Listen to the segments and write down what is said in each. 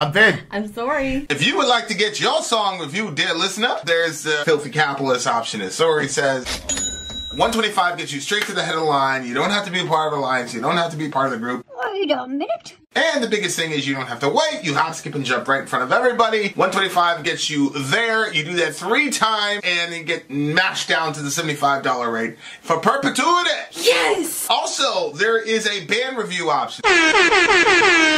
I'm Vin. I'm Sori. If you would like to get your song reviewed, dear listener, there's the filthy capitalist option. As Sori says, 125 gets you straight to the head of the line. You don't have to be a part of the alliance. You don't have to be part of the group. Wait a minute. And the biggest thing is you don't have to wait. You hop, skip, and jump right in front of everybody. 125 gets you there. You do that three times and you get mashed down to the $75 rate for perpetuity. Yes! Also, there is a band review option.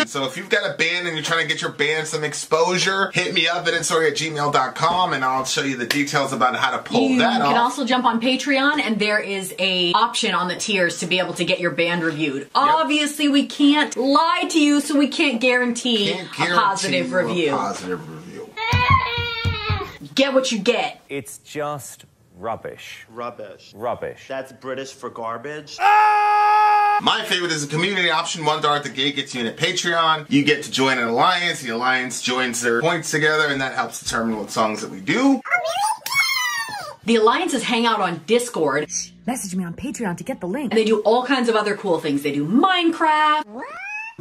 So if you've got a band and you're trying to get your band some exposure, hit me up at instory at gmail.com and I'll show you the details about how to pull You that off. You can also jump on Patreon, and there is a option on the tiers to be able to get your band reviewed. Obviously, we can't lie to you, so we can't guarantee, Can't a positive you a review. positive review. Get what you get. It's just rubbish. Rubbish. Rubbish. That's British for garbage. Ah! My favorite is the community option. One dollar at the gate gets you in a Patreon. You get to join an alliance. The alliance joins their points together, and that helps determine what songs that we do. The alliances hang out on Discord. Message me on Patreon to get the link. And they do all kinds of other cool things. They do Minecraft,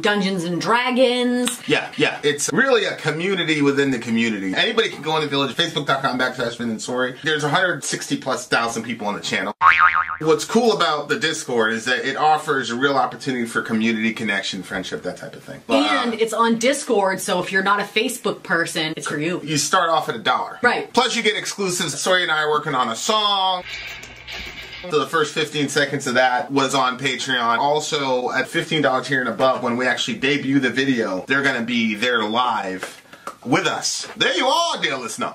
Dungeons and Dragons. Yeah, yeah. It's really a community within the community. Anybody can go in the village, facebook.com backslash Vin and Sori. There's 160 plus thousand people on the channel. What's cool about the Discord is that it offers a real opportunity for community connection, friendship, that type of thing. But, uh, And it's on Discord, so if you're not a Facebook person, it's for you. you start off at a dollar. Right. Plus you get exclusives. Sori and I are working on a song. So the first 15 seconds of that was on Patreon. Also, at $15 here and above, when we actually debut the video, they're going to be there live with us. There you are, dear listener.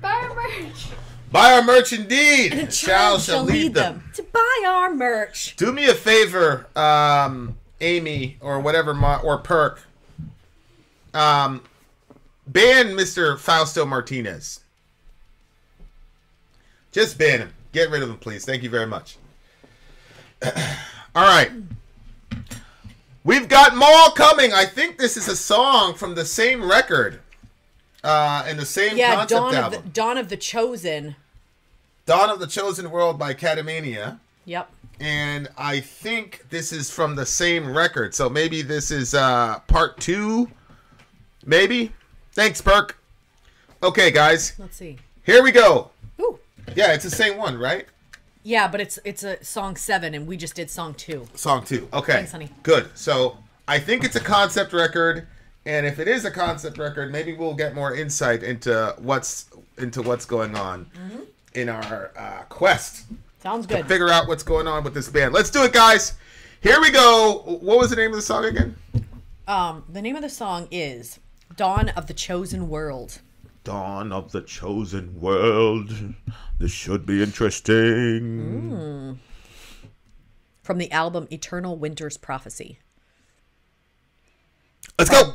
Buy our merch. Buy our merch indeed. A child shall lead them to buy our merch. Do me a favor, um, Amy, or whatever, Mo- or Perk. Um, ban Mr. Fausto Martinez. Just ban him. Get rid of them, please. Thank you very much. All right. We've got more coming. I think this is a song from the same record. Uh, and the same Yeah, concept Dawn of, album. the, Dawn of the Chosen. Dawn of the Chosen World by Catamenia. Yep. and I think this is from the same record. So maybe this is uh part two. Maybe. Thanks, Perk. Okay, guys, Let's see. here we go. Ooh. Yeah, it's the same one, right? Yeah, but it's it's a song seven, and we just did song two. Song two. Okay. Thanks, honey. Good. So I think it's a concept record, and if it is a concept record, maybe we'll get more insight into what's into what's going on Mm-hmm. in our uh, quest. Sounds good. Figure out what's going on with this band. Let's do it, guys. Here we go. What was the name of the song again? Um, the name of the song is "Dawn of the Chosen World." Dawn of the Chosen World. This should be interesting. Mm. from the album Eternal Winter's Prophecy. Let's go.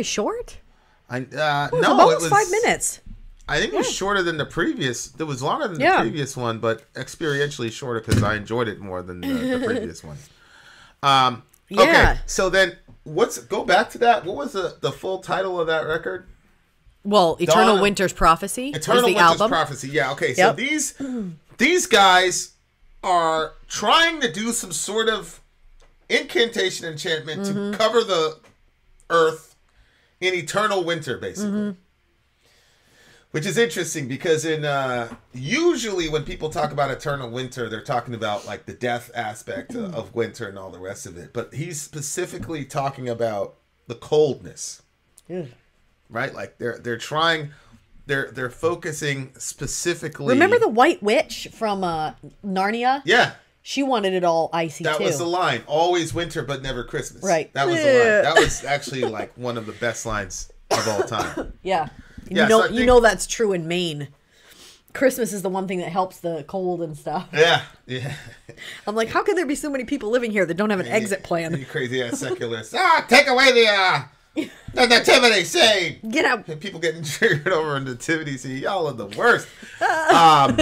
Very short? I uh, It was no, almost it was five minutes. I think it was shorter than the previous. It was longer than Yeah. the previous one, but experientially shorter because I enjoyed it more than the, the previous one. Um, Yeah. Okay, so then what's go back to that? What was the the full title of that record? Well, Eternal Dawn- Winter's Prophecy Eternal the Winter's album. Prophecy. Yeah. Okay. So Yep. these these guys are trying to do some sort of incantation enchantment Mm-hmm. to cover the earth in eternal winter, basically. Mm-hmm. Which is interesting because in uh, usually when people talk about eternal winter, they're talking about like the death aspect of, of winter and all the rest of it. But he's specifically talking about the coldness right? Like they're they're trying, they're they're focusing specifically. Remember the White Witch from uh, Narnia? Yeah, She wanted it all icy that too. was the line. Always winter, but never Christmas. Right. That was the line. That was actually like one of the best lines of all time. yeah. Yeah, you know, so I you know that's true in Maine. Christmas is the one thing that helps the cold and stuff. Yeah, yeah. I'm like, how can there be so many people living here that don't have an exit plan? You crazy ass secularists. ah, take away the uh, the nativity scene. Get out. And people getting triggered over a nativity scene. Y'all are the worst. Um,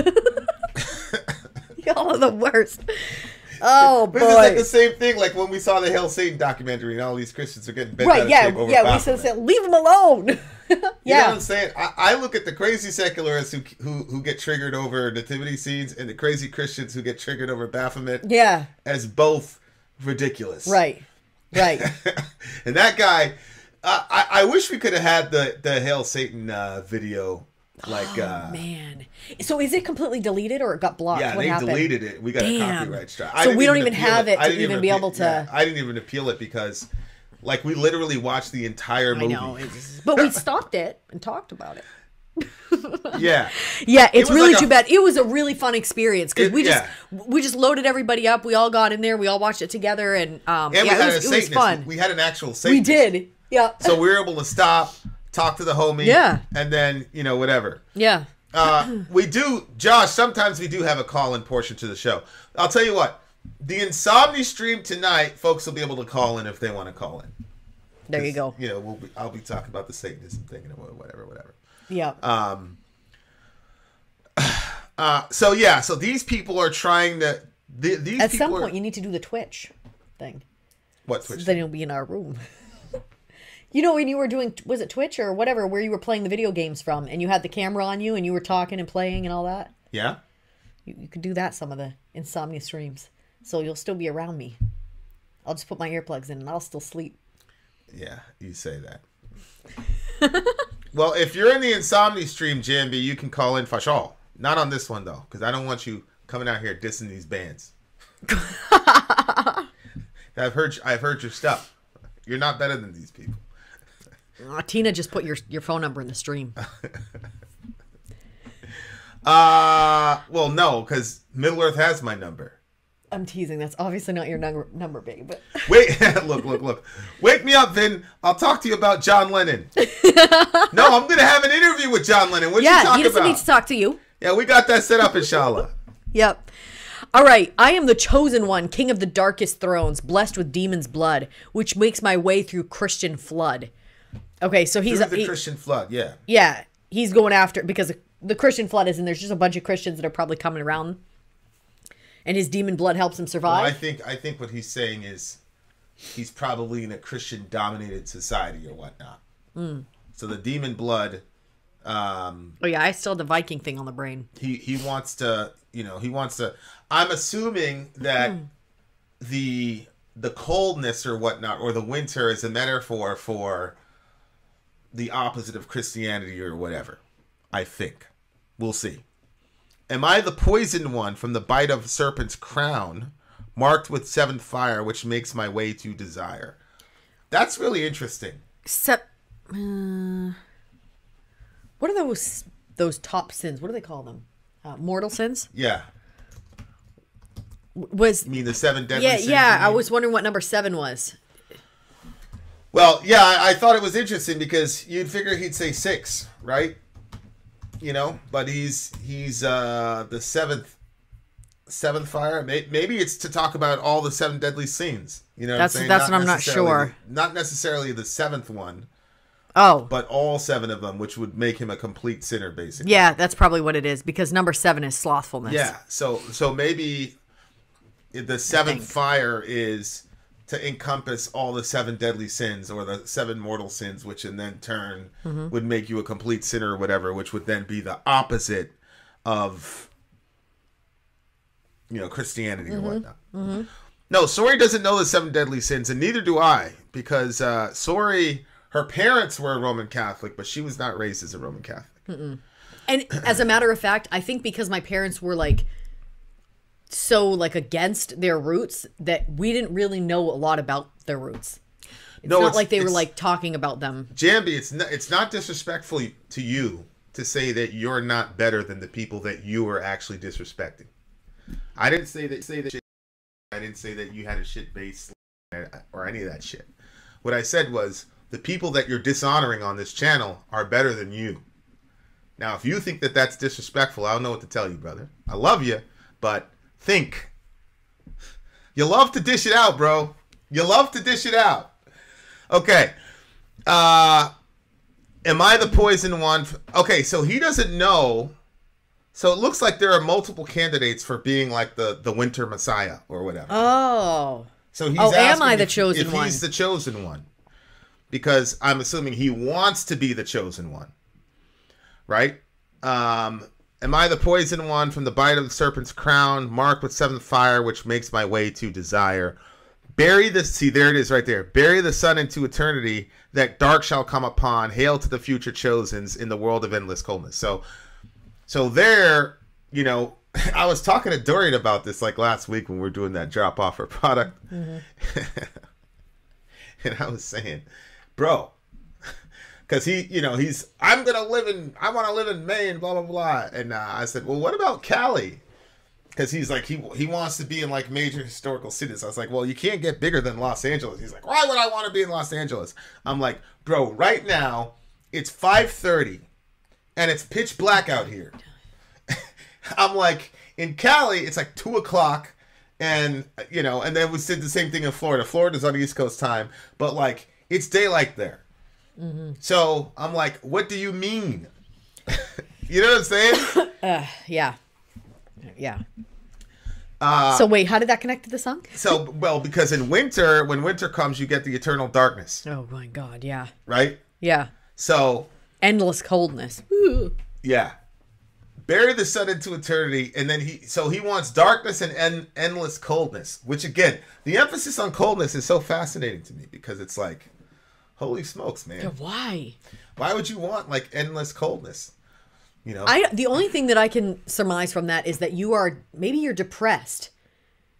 Y'all are the worst. Oh This is like the same thing like when we saw the Hail Satan documentary and all these Christians are getting bent Right, yeah, yeah. We said, leave them alone. You know what yeah, I'm saying? I, I look at the crazy secularists who, who who get triggered over nativity scenes and the crazy Christians who get triggered over Baphomet yeah. as both ridiculous. Right, right. and that guy, uh, I I wish we could have had the the Hail Satan uh, video. Like, uh, Man, so is it completely deleted or it got blocked? yeah, what they happened? deleted it. We got a copyright strike. So we don't even have it I to didn't even be able to- yeah, I didn't even appeal it because, like, we literally watched the entire I movie. know, it's- but we stopped it and talked about it. yeah. Yeah, it's was really like a- too bad. It was a really fun experience because we just yeah. we just loaded everybody up. We all got in there. We all watched it together, and um, And yeah, it was, it was fun. We had an actual safe. We did. Yeah. So we were able to stop, talk to the homie. Yeah. And then, you know, whatever. yeah. Uh, we do, Josh, sometimes we do have a call in portion to the show. I'll tell you what, the Insomni stream tonight, folks will be able to call in if they want to call in. There you go. You know, we'll be, I'll be talking about the Satanism thing and whatever, whatever. Yeah. Um, Uh, so yeah, so these people are trying to. The, these At some are, point, you need to do the Twitch thing. what Twitch? Then you'll be in our room. you know when you were doing was it Twitch or whatever where you were playing the video games from, and you had the camera on you and you were talking and playing and all that. Yeah. You, you could do that some of the insomnia streams, so you'll still be around me. I'll just put my earplugs in and I'll still sleep. Yeah, you say that. well, if you're in the insomnia stream, JMB, you can call in sure. Not on this one though, because I don't want you coming out here dissing these bands. I've heard I've heard your stuff. You're not better than these people. Aw, Tina just put your your phone number in the stream. Uh well, no, because Middle Earth has my number. I'm teasing. That's obviously not your number, number babe. But Wait, look, look, look. Wake me up, Vin. I'll talk to you about John Lennon. no, I'm gonna have an interview with John Lennon. What you yeah, talking he doesn't need to talk to you. Yeah, we got that set up, inshallah. Yep. All right, I am the chosen one, king of the darkest thrones, blessed with demon's blood, which makes my way through Christian flood. Okay, so he's Through the he- Christian flood, yeah. yeah, he's going after because the Christian flood is, and there's just a bunch of Christians that are probably coming around, and his demon blood helps him survive. Well, I think I think what he's saying is he's probably in a Christian dominated society or whatnot. Hmm. So the demon blood, um, oh yeah, I still have the Viking thing on the brain. he he wants to, you know, he wants to. I'm assuming that Hmm. the the coldness or whatnot or the winter is a metaphor for the opposite of Christianity or whatever. I think we'll see. Am I the poisoned one from the bite of serpent's crown, marked with seventh fire, which makes my way to desire? That's really interesting. Except, uh, what are those those top sins? What do they call them? Uh, mortal sins? Yeah. Was You mean the seven deadly yeah, sins, yeah. I was wondering what number seven was. Well, yeah, I, I thought it was interesting because you'd figure he'd say six, right? You know, but he's he's uh the seventh seventh fire. Maybe it's to talk about all the seven deadly sins. You know, That's- what I'm saying? that's what I'm not sure. Not necessarily the seventh one, Oh, but all seven of them, which would make him a complete sinner, basically. yeah, that's probably what it is because number seven is slothfulness. Yeah. So so maybe the seventh fire is to encompass all the seven deadly sins or the seven mortal sins, which in then turn Mm-hmm. would make you a complete sinner or whatever, which would then be the opposite of you know Christianity Mm-hmm. or whatnot. No, Sori doesn't know the seven deadly sins, and neither do I, because uh, Sori, her parents were Roman Catholic, but she was not raised as a Roman Catholic. And as a matter of fact, I think because my parents were like so like against their roots that we didn't really know a lot about their roots. It's No, not it's- like they were like talking about them. Jambi, it's not, it's not disrespectful to you to say that you're not better than the people that you are actually disrespecting. I didn't say that. Say that. Shit. I didn't say that you had a shit base or any of that shit. What I said was the people that you're dishonoring on this channel are better than you. Now, if you think that that's disrespectful, I don't know what to tell you, brother. I love you, but think. You love to dish it out, bro. You love to dish it out. Okay. Uh am I the poison one? Okay, so he doesn't know. So it looks like there are multiple candidates for being like the the winter messiah or whatever. Oh. so he's oh, am I the if- chosen if one? he's the chosen one. Because I'm assuming he wants to be the chosen one. Right? Um Am I the poison one from the bite of the serpent's crown, marked with seventh fire, which makes my way to desire? Bury the see, there it is right there. Bury the sun into eternity, that dark shall come upon. Hail to the future chosens in the world of endless coldness. So, so there, you know, I was talking to Dorian about this like last week when we were doing that drop off product, mm-hmm. and I was saying, bro, because he, you know, he's I'm gonna live in I want to live in Maine, blah blah blah, and uh, I said, well, what about Cali? Because he's like he he wants to be in like major historical cities. I was like, well, you can't get bigger than Los Angeles. He's like, why would I want to be in Los Angeles? I'm like, bro, right now it's 5:30, and it's pitch black out here. I'm like, in Cali, it's like two o'clock, and you know, and then we did the same thing in Florida. Florida's on East Coast time, but like it's daylight there. Mm-hmm. So I'm like, what do you mean? you know what I'm saying? Uh, yeah. Yeah. Uh, so wait, how did that connect to the song? so well, because in winter, when winter comes, you get the eternal darkness, Oh my god, yeah. right? Yeah. So Endless coldness. Ooh. yeah, bury the sun into eternity, and then he so he wants darkness and en- endless coldness. Which again, the emphasis on coldness is so fascinating to me because it's like, holy smokes, man! Why? Why would you want like endless coldness? You know, I the only thing that I can surmise from that is that you are maybe you're depressed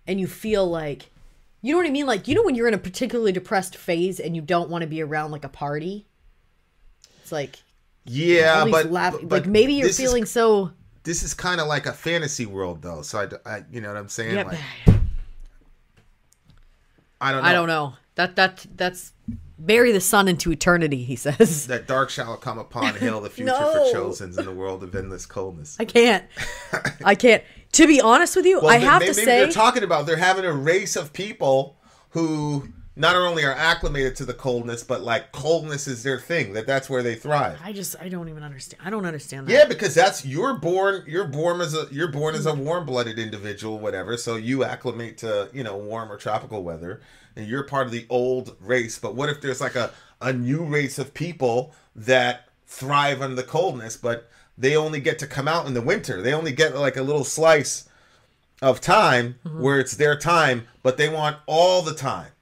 and you feel like you know what I mean? Like you know when you're in a particularly depressed phase and you don't want to be around like a party? It's like yeah, but, laugh- but like maybe you're this is- feeling so this is kind of like a fantasy world though so I, I- you know what i'm saying yeah, like i don't know I don't know. That that that's bury the sun into eternity, he says. that dark shall come upon hail the future No. for chosens in the world of endless coldness I can't. I can't. To be honest with you, well, I have maybe, to maybe say they're talking about they're having a race of people who not only are acclimated to the coldness but like coldness is their thing that that's where they thrive I just I don't even understand. I don't understand that. yeah because that's you're born you're born as a you're born as a warm-blooded individual whatever so you acclimate to you know warm or tropical weather and you're part of the old race but what if there's like a a new race of people that thrive on the coldness but they only get to come out in the winter they only get like a little slice of time mm-hmm. where it's their time but they want all the time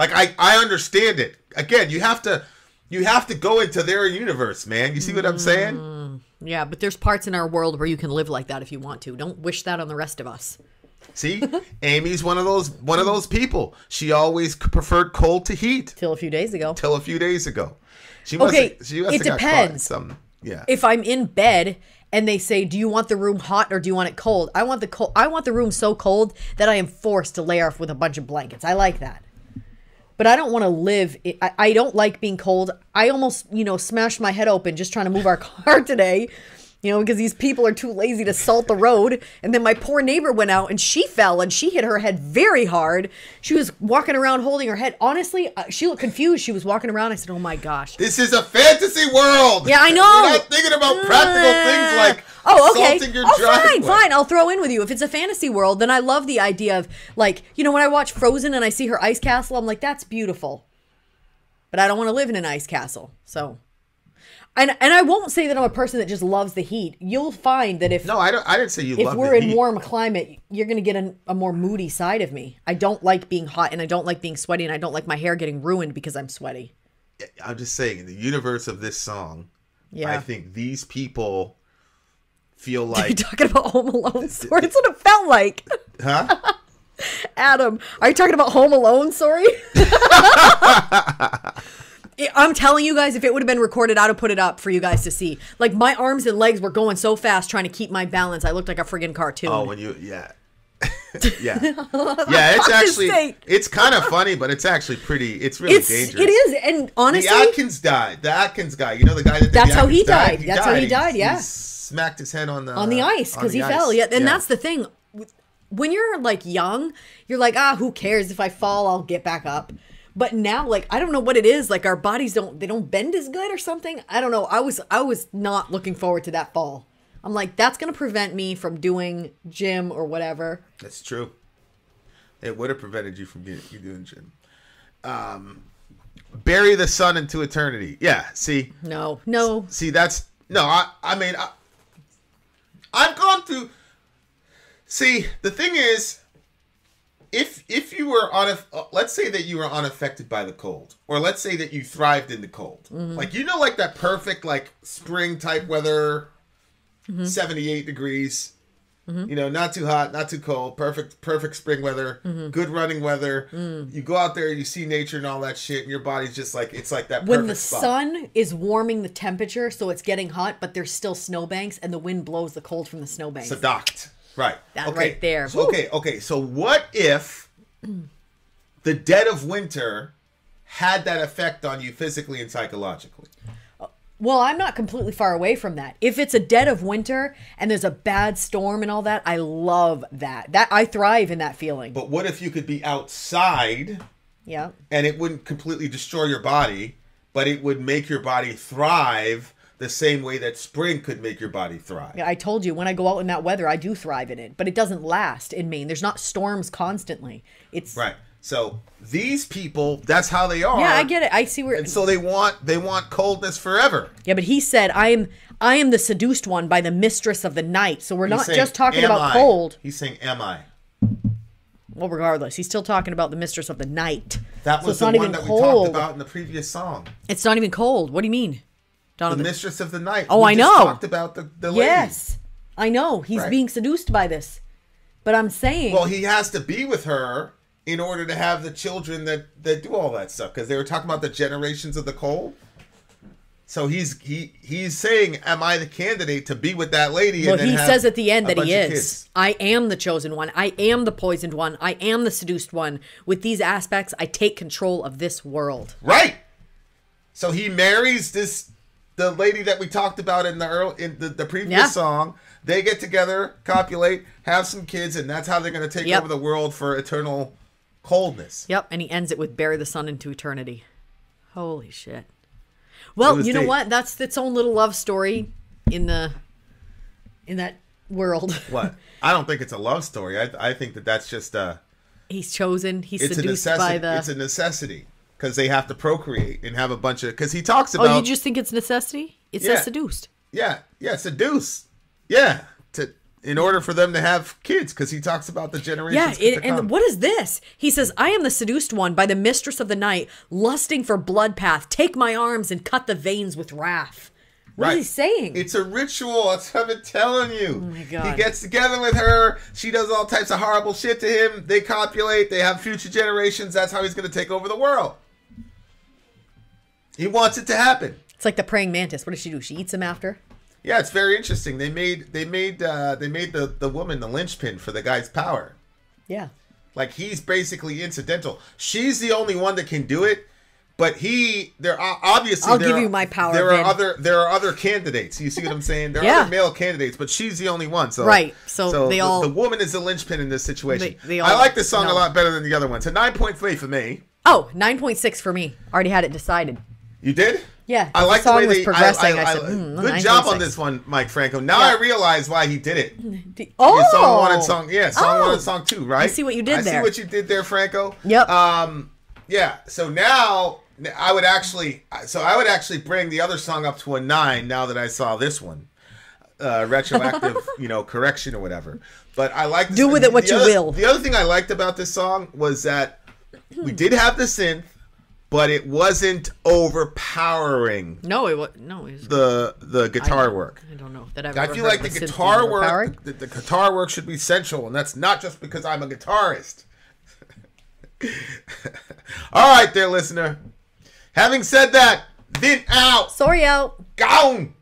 like I I understand it. Again, you have to you have to go into their universe, man. You see what I'm saying? Mm, yeah, but there's parts in our world where you can live like that if you want to. Don't wish that on the rest of us. See? Amy's one of those one of those people. She always preferred cold to heat Till a few days ago. till a few days ago. She must Okay, have, she must it have got caught in depends. some yeah. If I'm in bed and they say, "Do you want the room hot or do you want it cold?" I want the cold. I want the room so cold that I am forced to layer off with a bunch of blankets. I like that. But I don't want to live. i- I, I don't like being cold. I almost, you know, smashed my head open just trying to move our car today You know, because these people are too lazy to salt the road. And then my poor neighbor went out and she fell and she hit her head very hard. She was walking around holding her head. Honestly, uh, she looked confused. She was walking around. I said, "Oh my gosh." This is a fantasy world. Yeah, I know. You're not thinking about practical things like oh, okay. salting your oh, driveway. fine, fine. I'll throw in with you. If it's a fantasy world, then I love the idea of like, you know, when I watch Frozen and I see her ice castle, I'm like, that's beautiful. But I don't want to live in an ice castle. So, and and I won't say that I'm a person that just loves the heat. You'll find that if No, I don't. I didn't say you if we're in heat. warm climate, you're going to get an, a more moody side of me. I don't like being hot and I don't like being sweaty and I don't like my hair getting ruined because I'm sweaty. I'm just saying, in the universe of this song, Yeah. I think these people feel You're like, talking about Home Alone story. That's what it felt like. huh? Adam, are you talking about Home Alone? I'm telling you guys, if it would have been recorded, I'd have put it up for you guys to see. Like my arms and legs were going so fast trying to keep my balance. I looked like a friggin' cartoon. Oh, when you, yeah. yeah, yeah. It's actually it's kind of funny, but it's actually pretty. It's really it's dangerous. it is, and honestly, The Atkins died. The Atkins guy. You know the guy that. did That's the how he Atkins died. That's how he died, He- yeah. He smacked his head on the on the ice because he ice. fell. Yeah, and that's the thing. When you're like young, you're like, ah, who cares if I fall? I'll get back up. But now, like, I don't know what it is. Like, our bodies don't they don't bend as good or something. I don't know. I was I was not looking forward to that fall. I'm like, that's gonna prevent me from doing gym or whatever. That's true. It would have prevented you from getting, you doing gym. Um, bury the sun into eternity. Yeah. See, No, no. see, that's no. I, I mean, I, I've gone through. See, the thing is, if if you were on a, uh, let's say that you were unaffected by the cold, or let's say that you thrived in the cold, mm-hmm. like you know, like that perfect like spring type weather, mm-hmm. seventy eight degrees. Mm-hmm. You know, not too hot, not too cold, perfect, perfect spring weather, good running weather. Mm. You go out there, you see nature and all that shit, and your body's just like it's like that. When the spot. sun is warming the temperature, so it's getting hot, but there's still snowbanks, and the wind blows the cold from the snowbanks. Seduct. Right. That okay. right there. So, okay, okay. So what if the dead of winter had that effect on you physically and psychologically? Uh, well, I'm not completely far away from that. If it's a dead of winter and there's a bad storm and all that, I love that. That I thrive in that feeling. But what if you could be outside Yeah. and it wouldn't completely destroy your body, but it would make your body thrive the same way that spring could make your body thrive? Yeah, I told you when I go out in that weather, I do thrive in it, but it doesn't last in Maine. There's not storms constantly. It's Right. So these people, that's how they are. Yeah, I get it. I see where And so they want they want coldness forever. Yeah, but he said I am I am the seduced one by the mistress of the night. So we're He's not saying, just talking about I?" cold. He's saying, "Am I?" Well, regardless, he's still talking about the mistress of the night. That was it's the not one even that cold. we talked about in the previous song. It's not even cold. What do you mean? The mistress of the night. Oh, We I know. Talked about the the lady. yes. I know. He's Right. being seduced by this. But I'm saying Well, he has to be with her in order to have the children that that do all that stuff because they were talking about the generations of the cold. So he's he he's saying, "Am I the candidate to be with that lady?" Well, and then he says at the end that he is. I am the chosen one. I am the poisoned one. I am the seduced one. With these aspects, I take control of this world. Right. So he marries this the lady that we talked about in the early, in the, the previous Yeah. song. They get together, copulate, have some kids, and that's how they're going to take Yep. over the world for eternal coldness. Yep, and he ends it with bury the sun into eternity. Holy shit. Well, you know deep. what? That's its own little love story in the in that world. What? I don't think it's a love story. I, I think that that's just a He's chosen. He's it's a seduced necessity. by the. It's a necessity because they have to procreate and have a bunch of because he talks about. oh, you just think it's necessity? It Yeah. says seduced. yeah yeah seduce yeah to in order for them to have kids because he talks about the Yeah, generations it, and what is this? He says, "I am the seduced one by the mistress of the night, lusting for blood path. Take my arms and cut the veins with wrath." What is he saying? It's a ritual. That's what I've been telling you. Oh my God. He gets together with her. She does all types of horrible shit to him. They copulate. They have future generations. That's how he's going to take over the world. He wants it to happen. It's like the praying mantis. What does she do? She eats him after. Yeah, it's very interesting. They made they made uh, they made the the woman the linchpin for the guy's power. Yeah. Like he's basically incidental. She's the only one that can do it, But he, there are obviously I'll there give are- you my power, There are other there are other candidates. You see what I'm saying? There are Yeah. other male candidates, but she's the only one. So Right. So they the, all- the woman is the linchpin in this situation. They- they I like this song a lot better than the other one. So nine point three for me. Oh, 9.6 for me. Already had it decided. You did? Yeah, I like the way they, progressing. I I, I, said, hmm, good job on this one, Mike Franco. Now Yeah. I realize why he did it. D- Oh, Yeah, song one and song yeah, song Oh. one and song two, right? I see what you did there. I there. see what you did there, Franco. Yep. Um, yeah. So now I would actually, so I would actually bring the other song up to a nine now that I saw this one, uh, retroactive, you know, correction or whatever. But I like Do with it what you other- will. The other thing I liked about this song was that we did have the synth, but it wasn't overpowering No, it was no. It was, the the guitar work. I don't know that I've I feel like the of a synth being guitar work, the, the guitar work should be central, and that's not just because I'm a guitarist. All right, there, listener. Having said that, Vin out, Sori out. gone.